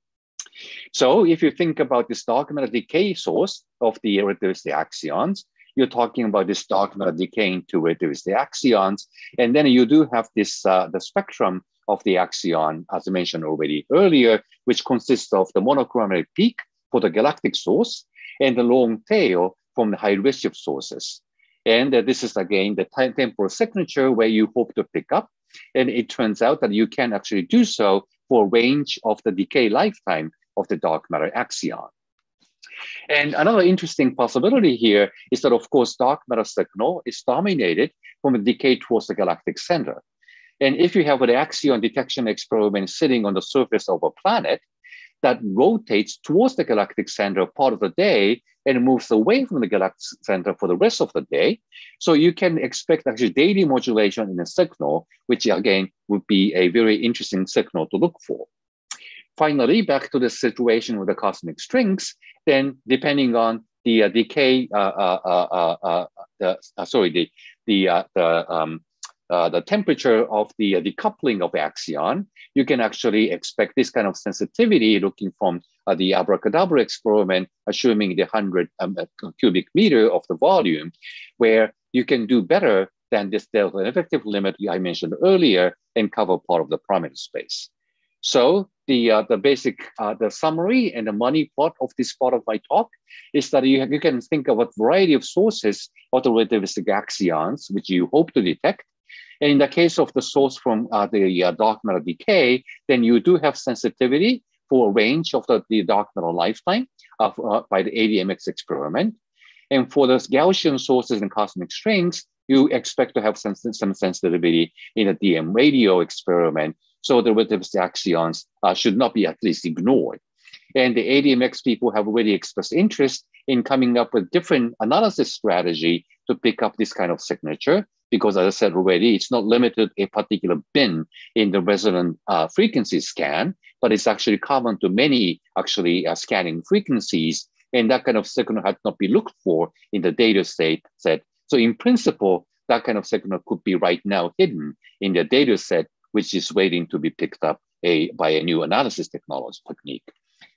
So if you think about this dark matter decay source of the relativistic axions, you're talking about this dark matter decaying to relativistic axions. And then you do have this, uh, the spectrum of the axion, as I mentioned already earlier, which consists of the monochromatic peak for the galactic source and the long tail from the high redshift sources. And uh, this is again the time temporal signature where you hope to pick up. And it turns out that you can actually do so for a range of the decay lifetime of the dark matter axion. And another interesting possibility here is that, of course, dark matter signal is dominated from a decay towards the galactic center. And if you have an axion detection experiment sitting on the surface of a planet, that rotates towards the galactic center part of the day and moves away from the galactic center for the rest of the day. So you can expect actually daily modulation in a signal, which again would be a very interesting signal to look for. Finally, back to the situation with the cosmic strings, then depending on the uh, decay, uh, uh, uh, uh the, uh, sorry, the, the, the um, uh, the temperature of the uh, decoupling of axion, you can actually expect this kind of sensitivity looking from uh, the ABRACADABRA experiment, assuming the 100 um, uh, cubic meter of the volume, where you can do better than this delta effective limit I mentioned earlier and cover part of the parameter space. So the, uh, the basic, uh, the summary and the money part of this part of my talk is that you, you can think of a variety of sources of the relativistic axions, which you hope to detect, and in the case of the source from uh, the uh, dark matter decay, then you do have sensitivity for a range of the, the dark matter lifetime of, uh, by the ADMX experiment. And for those Gaussian sources and cosmic strings, you expect to have some, some sensitivity in a DM radio experiment. So the relativistic axions uh, should not be at least ignored. And the ADMX people have already expressed interest in coming up with different analysis strategy to pick up this kind of signature because as I said already, it's not limited a particular bin in the resonant uh, frequency scan, but it's actually common to many actually uh, scanning frequencies. And that kind of signal had not been looked for in the data set. So in principle, that kind of signal could be right now hidden in the data set, which is waiting to be picked up a, by a new analysis technology technique.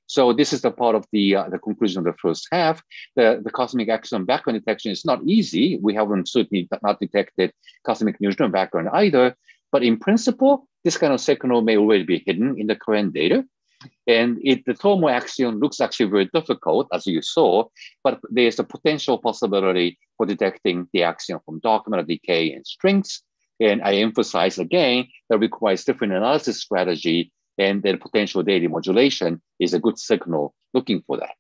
So this is the part of the, uh, the conclusion of the first half. The, the cosmic axion background detection is not easy. We haven't certainly not detected cosmic neutron background either. But in principle, this kind of signal may already be hidden in the current data. And it, the thermal axion looks actually very difficult, as you saw, but there's a potential possibility for detecting the axion from dark matter decay and strings. And I emphasize again that requires different analysis strategy and then potential daily modulation is a good signal looking for that.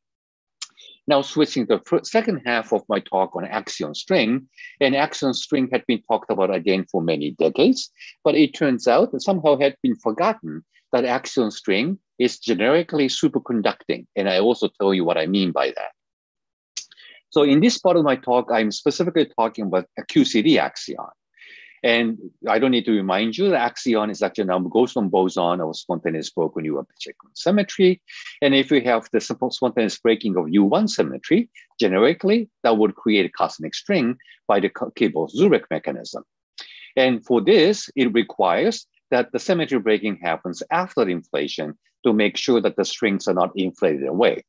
Now switching to the second half of my talk on axion string, and axion string had been talked about again for many decades, but it turns out that somehow had been forgotten that axion string is generically superconducting. And I also tell you what I mean by that. So in this part of my talk, I'm specifically talking about a QCD axion. And I don't need to remind you that axion is actually a Goldstone boson of spontaneous broken U1 symmetry. And if we have the simple spontaneous breaking of U1 symmetry, generically, that would create a cosmic string by the Kibble-Zurek mechanism. And for this, it requires that the symmetry breaking happens after the inflation to make sure that the strings are not inflated away.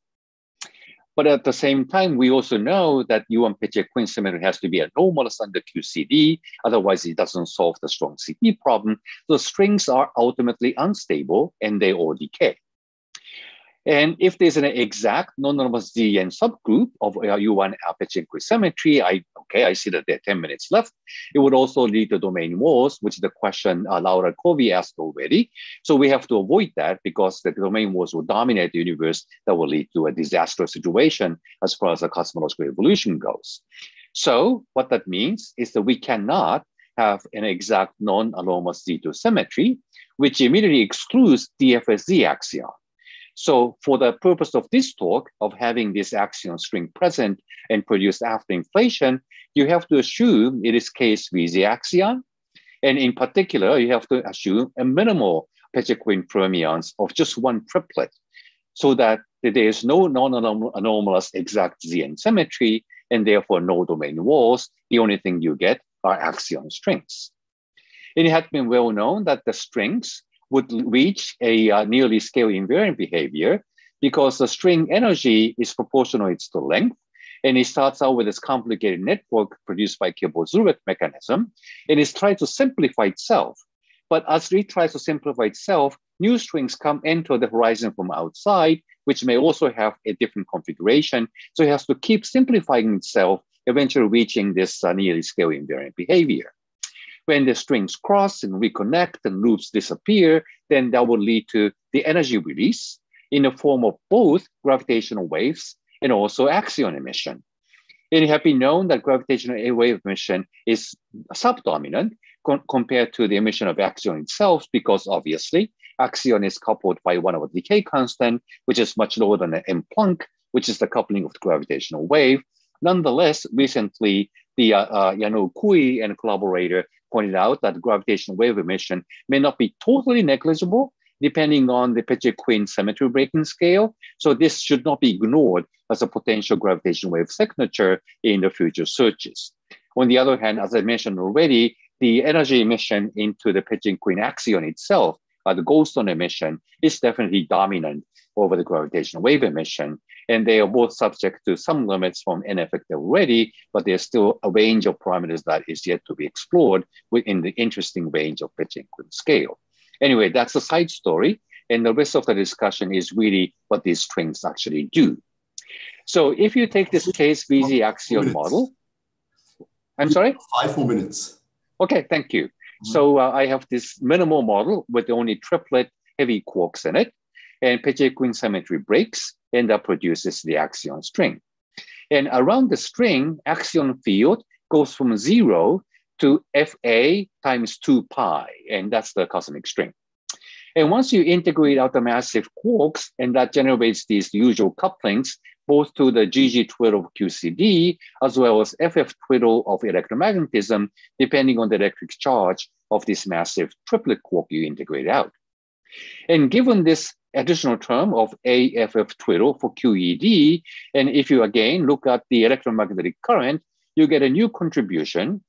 But at the same time, we also know that U1 Peccei-Quinn symmetry has to be a anomalous under QCD, otherwise it doesn't solve the strong CP problem. The strings are ultimately unstable and they all decay. And if there's an exact non-anomalous ZN subgroup of U1 Apache symmetry, I okay, I see that there are 10 minutes left. It would also lead to domain walls, which is the question uh, Laura Covi asked already. So we have to avoid that because the domain walls will dominate the universe that will lead to a disastrous situation as far as the cosmological evolution goes. So what that means is that we cannot have an exact non-anomalous Z2 symmetry, which immediately excludes DFSZ axion. So for the purpose of this talk of having this axion string present and produced after inflation, you have to assume it is KSVZ axion. And in particular, you have to assume a minimal Peccei-Quinn fermions of just one triplet so that there is no non-anomalous exact ZN symmetry and therefore no domain walls. The only thing you get are axion strings. And it had been well known that the strings would reach a uh, nearly scale invariant behavior because the string energy is proportional to the length. And it starts out with this complicated network produced by Kibble-Zurek mechanism, and it's trying to simplify itself. But as it tries to simplify itself, new strings come into the horizon from outside, which may also have a different configuration. So it has to keep simplifying itself, eventually reaching this uh, nearly scale invariant behavior. When the strings cross and reconnect and loops disappear, then that will lead to the energy release in the form of both gravitational waves and also axion emission. It has been known that gravitational wave emission is subdominant co compared to the emission of axion itself, because obviously axion is coupled by one over decay constant, which is much lower than the M Planck, which is the coupling of the gravitational wave. Nonetheless, recently, the uh, uh, Yanou Cui and collaborator pointed out that gravitational wave emission may not be totally negligible depending on the Peccei-Quinn symmetry breaking scale. So this should not be ignored as a potential gravitational wave signature in the future searches. On the other hand, as I mentioned already, the energy emission into the Peccei-Quinn axion itself, uh, the Goldstone emission, is definitely dominant over the gravitational wave emission. And they are both subject to some limits from n effective already, but there's still a range of parameters that is yet to be explored within the interesting range of Peccei-Quinn scale. Anyway, that's a side story. And the rest of the discussion is really what these strings actually do. So if you take this KSVZ axion model, I'm sorry? Five more minutes. Okay, thank you. Mm-hmm. So uh, I have this minimal model with only triplet heavy quarks in it and Peccei-Quinn symmetry breaks, and that produces the axion string. And around the string, axion field goes from zero to Fa times 2 pi, and that's the cosmic string. And once you integrate out the massive quarks, and that generates these usual couplings, both to the GG twiddle of QCD, as well as FF twiddle of electromagnetism, depending on the electric charge of this massive triplet quark you integrate out. And given this additional term of AFF twiddle for QED. And if you again look at the electromagnetic current, you get a new contribution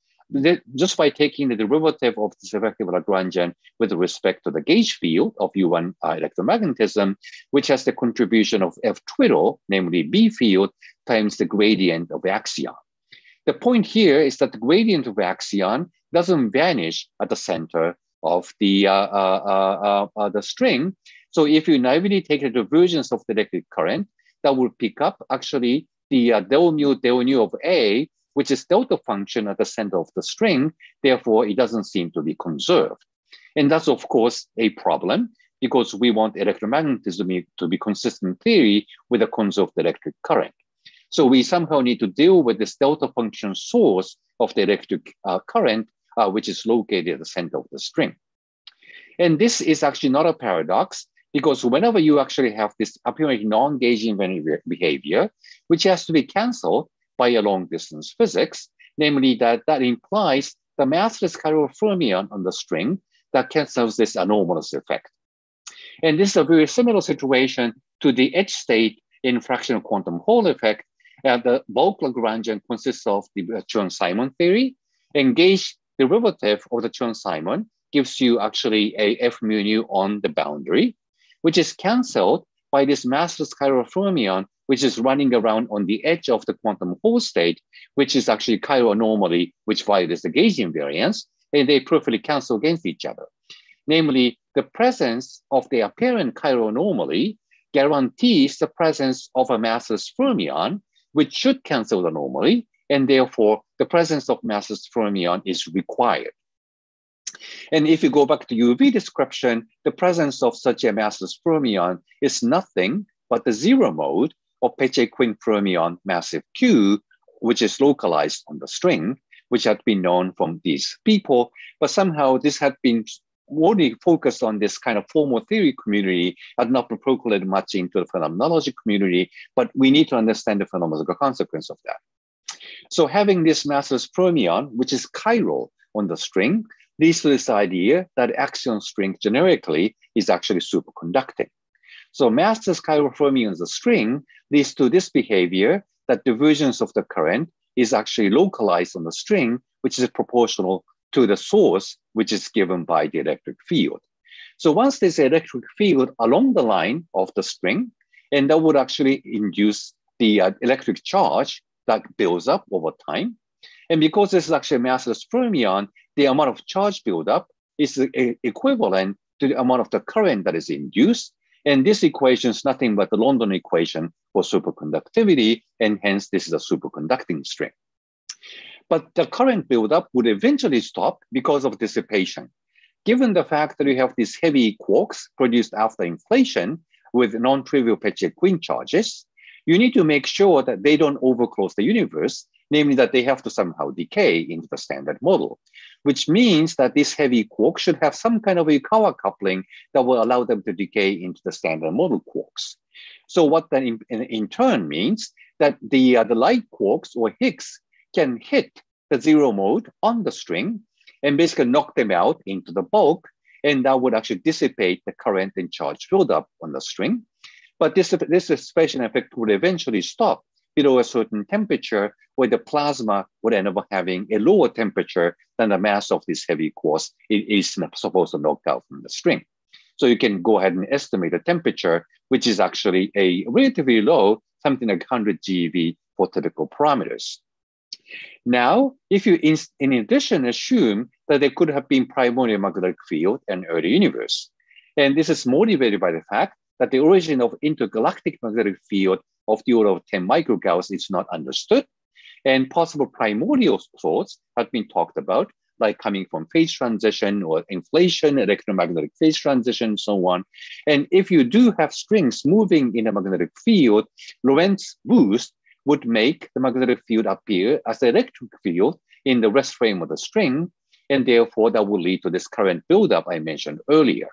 just by taking the derivative of this effective Lagrangian with respect to the gauge field of U1 uh, electromagnetism, which has the contribution of F twiddle, namely B field, times the gradient of axion. The point here is that the gradient of axion doesn't vanish at the center of the, uh, uh, uh, uh the string, so if you naively take the divergence of the electric current, that will pick up actually the uh, del mu del nu of A, which is delta function at the center of the string. Therefore, it doesn't seem to be conserved. And that's, of course, a problem because we want electromagnetism to be consistent theory with a conserved electric current. So we somehow need to deal with this delta function source of the electric uh, current, uh, which is located at the center of the string. And this is actually not a paradox because whenever you actually have this apparently non-gauging behavior, which has to be canceled by a long distance physics, namely that that implies the massless chiral fermion on the string that cancels this anomalous effect. And this is a very similar situation to the edge state in fractional quantum Hall effect. Uh, the bulk Lagrangian consists of the Chern-Simon theory. Engage derivative of the Chern-Simon gives you actually a F mu nu on the boundary, which is canceled by this massless chiral fermion, which is running around on the edge of the quantum Hall state, which is actually chiral anomaly, which violates the gauge invariance, and they perfectly cancel against each other. Namely, the presence of the apparent chiral anomaly guarantees the presence of a massless fermion, which should cancel the anomaly, and therefore the presence of massless fermion is required. And if you go back to UV description, the presence of such a massless fermion is nothing but the zero mode of Peccei-Quinn fermion massive Q, which is localized on the string, which had been known from these people, but somehow this had been only focused on this kind of formal theory community had not been percolated much into the phenomenology community, but we need to understand the phenomenological consequence of that. So having this massive fermion, which is chiral on the string, leads to this idea that axion string generically is actually superconducting. So massless chiral fermions the string leads to this behavior that divergence of the current is actually localized on the string, which is proportional to the source, which is given by the electric field. So once there's electric field along the line of the string, and that would actually induce the uh, electric charge that builds up over time. And because this is actually a massless fermion, the amount of charge buildup is equivalent to the amount of the current that is induced. And this equation is nothing but the London equation for superconductivity, and hence this is a superconducting string. But the current buildup would eventually stop because of dissipation. Given the fact that you have these heavy quarks produced after inflation with non-trivial Peccei-Quinn charges, you need to make sure that they don't overclose the universe, namely that they have to somehow decay into the standard model, which means that this heavy quark should have some kind of Yukawa coupling that will allow them to decay into the standard model quarks. So what that in, in, in turn means that the, uh, the light quarks or Higgs can hit the zero mode on the string and basically knock them out into the bulk. And that would actually dissipate the current and charge buildup on the string. But this, this dissipation effect would eventually stop below a certain temperature where the plasma would end up having a lower temperature than the mass of this heavy quarks it is supposed to knock out from the string. So you can go ahead and estimate the temperature, which is actually a relatively low, something like 100 GeV for typical parameters. Now, if you in, in addition assume that there could have been primordial magnetic field and early universe, and this is motivated by the fact that the origin of intergalactic magnetic field of the order of 10 microgauss is not understood, and possible primordial sources have been talked about, like coming from phase transition or inflation, electromagnetic phase transition, so on. And if you do have strings moving in a magnetic field, Lorentz boost would make the magnetic field appear as an electric field in the rest frame of the string, and therefore that would lead to this current buildup I mentioned earlier.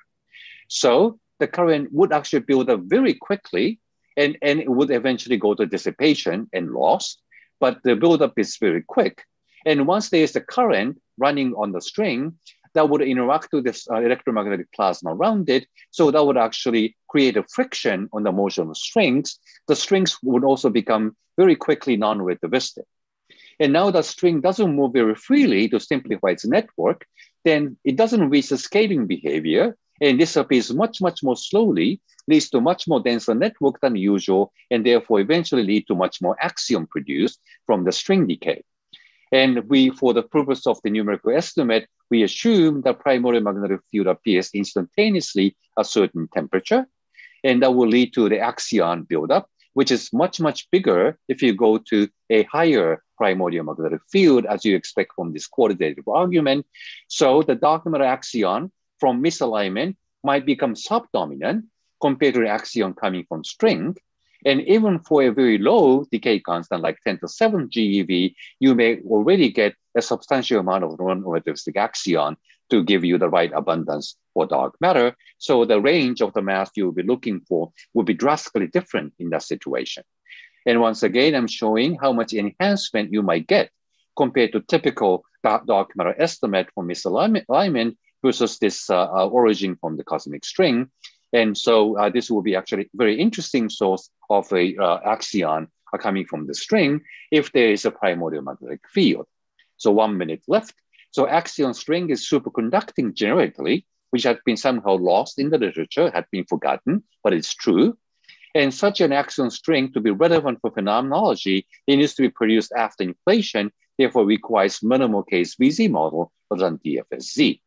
So the current would actually build up very quickly, and, and it would eventually go to dissipation and loss, but the buildup is very quick. And once there is a current running on the string, that would interact with this uh, electromagnetic plasma around it. So that would actually create a friction on the motion of strings. The strings would also become very quickly non-relativistic. And now the string doesn't move very freely to simplify its network, then it doesn't reach the scaling behavior. And this appears much, much more slowly, leads to much more denser network than usual, and therefore eventually lead to much more axion produced from the string decay. And we, for the purpose of the numerical estimate, we assume that primordial magnetic field appears instantaneously at a certain temperature, and that will lead to the axion buildup, which is much, much bigger if you go to a higher primordial magnetic field, as you expect from this qualitative argument. So the dark matter axion from misalignment might become subdominant compared to the axion coming from string. And even for a very low decay constant, like 10 to 7 GeV, you may already get a substantial amount of non-relativistic axion to give you the right abundance for dark matter. So the range of the mass you will be looking for will be drastically different in that situation. And once again, I'm showing how much enhancement you might get compared to typical dark matter estimate for misalignment versus this uh, uh, origin from the cosmic string. And so uh, this will be actually a very interesting source of a uh, axion coming from the string if there is a primordial magnetic field. So one minute left. So axion string is superconducting generically, which had been somehow lost in the literature, had been forgotten, but it's true. And such an axion string to be relevant for phenomenology, it needs to be produced after inflation, therefore requires minimal KSVZ model rather than DFSZ.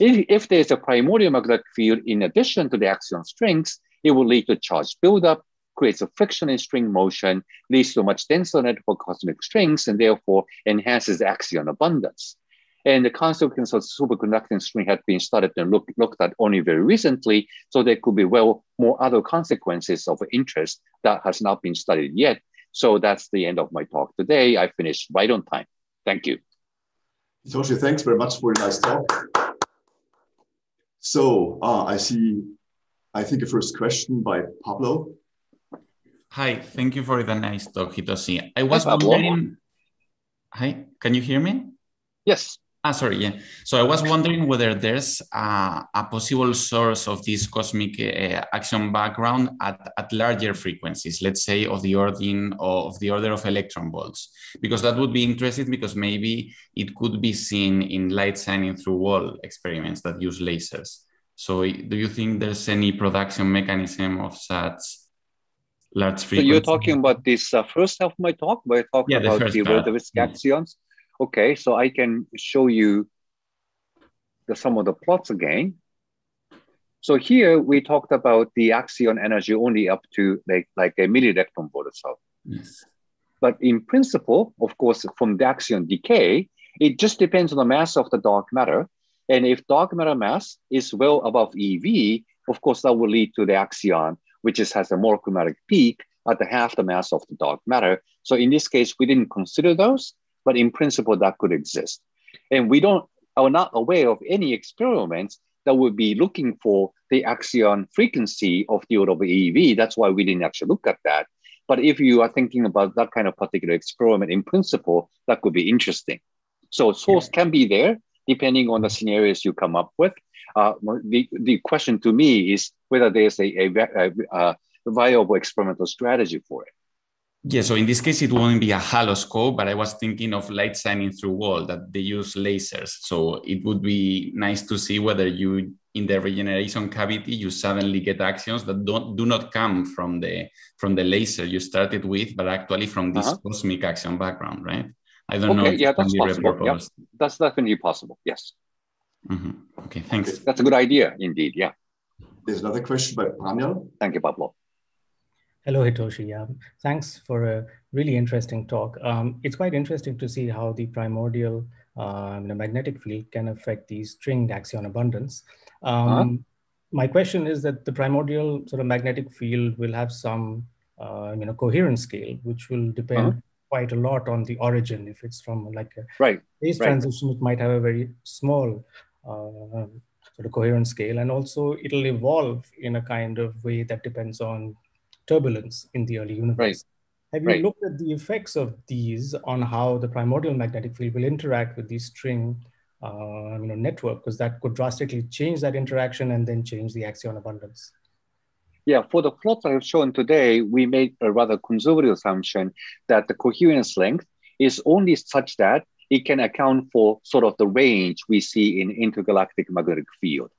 If, if there's a primordial magnetic field in addition to the axion strings, it will lead to charge buildup, creates a friction in string motion, leads to much denser network cosmic strings, and therefore enhances axion abundance. And the consequence of superconducting string had been studied and look, looked at only very recently. So there could be well more other consequences of interest that has not been studied yet. So that's the end of my talk today. I finished right on time. Thank you. Hitoshi, thanks very much for a nice talk. So uh, I see, I think a first question by Pablo. Hi, thank you for the nice talk, Hitoshi. I was Hi, wondering, hi, can you hear me? Yes. Ah, sorry, yeah. So I was wondering whether there's a, a possible source of this cosmic uh, axion background at, at larger frequencies, let's say of the order of the order of electron volts, because that would be interesting because maybe it could be seen in light shining through wall experiments that use lasers. So do you think there's any production mechanism of such large frequencies? So you're talking about this uh, first half of my talk, where I talk yeah, about the, the relativistic axions? Okay, so I can show you the, some of the plots again. So here we talked about the axion energy only up to like, like a millielectron volt or so. Yes. But in principle, of course, from the axion decay, it just depends on the mass of the dark matter. And if dark matter mass is well above EV, of course, that will lead to the axion, which is, has a monochromatic peak at the half the mass of the dark matter. So in this case, we didn't consider those but in principle that could exist. And we don't are not aware of any experiments that would be looking for the axion frequency of the order of EV. That's why we didn't actually look at that. But if you are thinking about that kind of particular experiment in principle, that could be interesting. So source yeah. can be there depending on the scenarios you come up with. Uh, the, the question to me is whether there's a, a, a, a viable experimental strategy for it. Yeah, so in this case, it wouldn't be a haloscope, but I was thinking of light shining through wall that they use lasers. So it would be nice to see whether you, in the regeneration cavity, you suddenly get axions that don't do not come from the from the laser you started with, but actually from this uh-huh. cosmic axion background, right? I don't okay, know. yeah, that's possible. Yeah, that's definitely possible. Yes. Mm-hmm. Okay, thanks. That's a good idea, indeed. Yeah. There's another question by Pranjal. Thank you, Pablo. Hello, Hitoshi. Yeah, thanks for a really interesting talk. Um, it's quite interesting to see how the primordial uh, magnetic field can affect the stringed axion abundance. Um, uh -huh. My question is that the primordial sort of magnetic field will have some uh, you know, coherence scale, which will depend uh -huh. quite a lot on the origin. If it's from like a right. phase right. transition, it might have a very small uh, sort of coherence scale. And also it'll evolve in a kind of way that depends on turbulence in the early universe. Right. Have you right. looked at the effects of these on how the primordial magnetic field will interact with the string uh, you know, network? Because that could drastically change that interaction and then change the axion abundance. Yeah, for the plots I have shown today, we made a rather conservative assumption that the coherence length is only such that it can account for sort of the range we see in intergalactic magnetic field.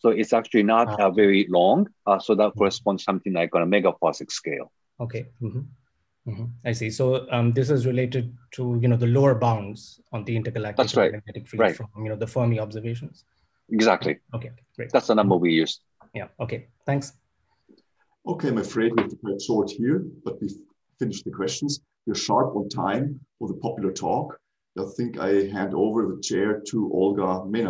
So it's actually not ah. uh, very long. Uh, so that mm-hmm. corresponds something like on a megaparsec scale. Okay. Mm-hmm. Mm-hmm. I see. So um, this is related to you know the lower bounds on the intergalactic That's right. magnetic field right. from you know the Fermi observations. Exactly. Okay. Great. That's the number we used. Yeah. Okay. Thanks. Okay, I'm afraid we have to cut short here, but we finished the questions. You're sharp on time for the popular talk. I think I hand over the chair to Olga Mena.